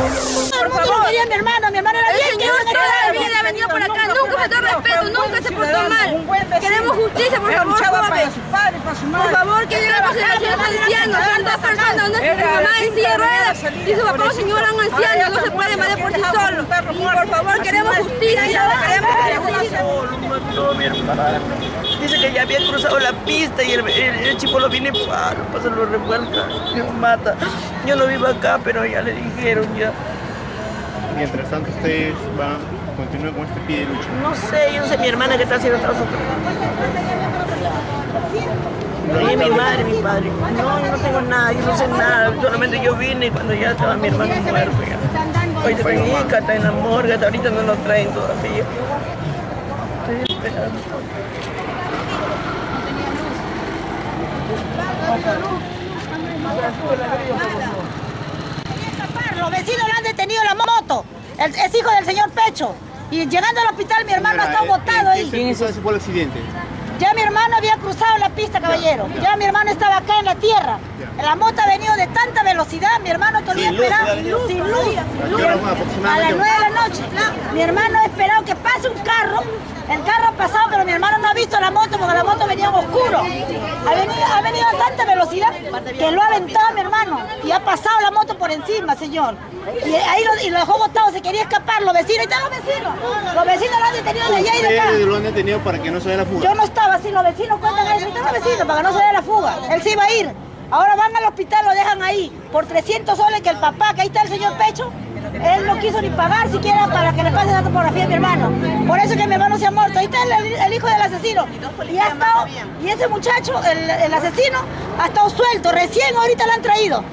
Por favor. mi hermano, mi hermano era bien. El señor toda la vida ha venido por acá, nunca faltó respeto, nunca se portó mal. Queremos justicia, por favor. Por favor, que llegue la señor anciano, son dos personas, no es mi mamá en silla de ruedas y su papá o señor un anciano, no se puede valer por sí solo. Por favor, queremos justicia, queremos a. Dice que ya había cruzado la pista y el, el, el chico lo viene paro, pasa lo revuelca, lo mata. Yo no vivo acá, pero ya le dijeron ya. Mientras tanto ustedes van, continúan con este pie de lucha. No sé, yo no sé mi hermana que está haciendo trabajo. Y mi madre, mi padre. No, yo no tengo nada, yo no sé nada. Solamente yo vine cuando ya estaba mi hermano muerto. Ya. Tengo hija, está en la morgue, hasta ahorita no lo traen todavía. Estoy esperando. Los vecinos le han detenido la moto. El, es hijo del señor Pecho. Y llegando al hospital mi hermano Señora, está eh, botado ahí. ¿Quién fue el accidente? Ya mi hermano había cruzado la pista, caballero. Ya mi hermano estaba acá en la tierra. La moto ha venido de tanta velocidad, mi hermano todavía Sin luz, esperaba. ¿ha venido? Sin luz. ¿A las 9 de la noche. Mi hermano ha esperado que pase un carro. El carro ha pasado, pero mi la moto porque la moto venía en oscuro. Ha venido, ha venido a tanta velocidad que lo ha aventado mi hermano. Y ha pasado la moto por encima, señor. Y ahí lo, y lo dejó botado, se quería escapar. Los vecinos, ahí están los vecinos. Los vecinos lo han detenido de allá y de acá. Ustedes lo han detenido para que no se dé la fuga. Yo no estaba así, los vecinos cuentan ahí están los vecinos para que no se dé la fuga. Él se iba a ir. Ahora van al hospital, lo dejan ahí por 300 soles que el papá, que ahí está el señor Pecho, él no quiso ni pagar siquiera para que le pase la topografía a mi hermano. Por eso que mi hermano se ha. Ahí está el, el hijo del asesino. Y, ha estado, y ese muchacho, el, el asesino, ha estado suelto. Recién ahorita lo han traído.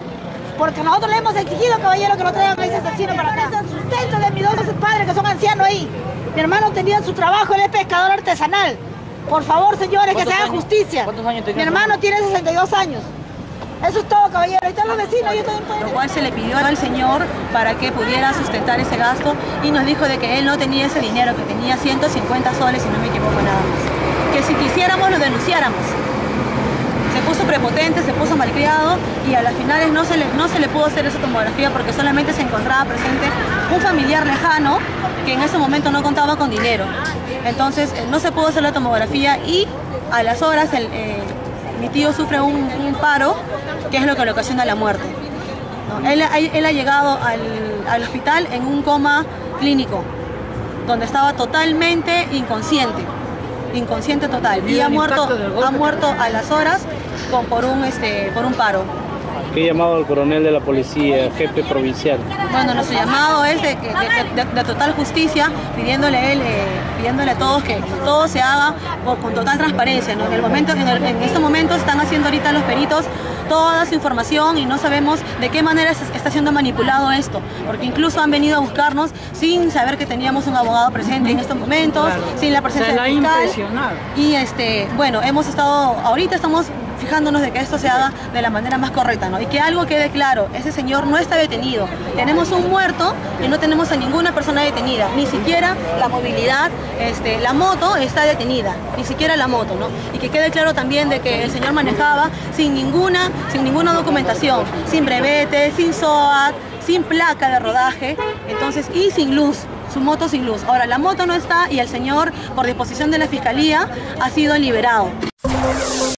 Porque nosotros le hemos exigido, caballero, que no traigan a ese asesino para acá. Es el sustento de mis dos padres que son ancianos ahí. Mi hermano tenía su trabajo, él es pescador artesanal. Por favor, señores, que se haga justicia. ¿Cuántos años Mi hermano tiene 62 años. Eso es todo, caballero. Ahí están los vecinos, yo también lo cual se le pidió al señor para que pudiera sustentar ese gasto y nos dijo de que él no tenía ese dinero, que tenía 150 soles, si no me equivoco nada más. Que si quisiéramos lo denunciáramos. Se puso prepotente, se puso malcriado y a las finales no se, le, no se le pudo hacer esa tomografía porque solamente se encontraba presente un familiar lejano que en ese momento no contaba con dinero. Entonces eh, no se pudo hacer la tomografía y a las horas el, eh, mi tío sufre un, un paro que es lo que le ocasiona la muerte. ¿no? Él, él ha llegado al, al hospital en un coma clínico, donde estaba totalmente inconsciente, inconsciente total, y ha muerto, ha muerto a las horas con, por, un, este, por un paro. ¿Qué llamado al coronel de la policía, jefe provincial? Bueno, nuestro llamado es de, que- de- de- de total justicia, pidiéndole a él, eh, pidiéndole a todos que todo se haga por- con total transparencia. ¿no? En, el momento, en, el- en estos momentos están haciendo ahorita los peritos toda su información y no sabemos de qué manera se está siendo manipulado esto, porque incluso han venido a buscarnos sin saber que teníamos un abogado presente en estos momentos, sin la presencia Se la ha del fiscal. Y este, bueno, hemos estado, ahorita estamos fijándonos de que esto se haga de la manera más correcta, ¿no? Y que algo quede claro, ese señor no está detenido. Tenemos un muerto y no tenemos a ninguna persona detenida, ni siquiera la movilidad, este, la moto está detenida, ni siquiera la moto, ¿no? Y que quede claro también de que el señor manejaba sin ninguna, sin ninguna documentación, sin brevete, sin SOAT, sin placa de rodaje, entonces, y sin luz su moto sin luz. Ahora, la moto no está y el señor, por disposición de la fiscalía, ha sido liberado.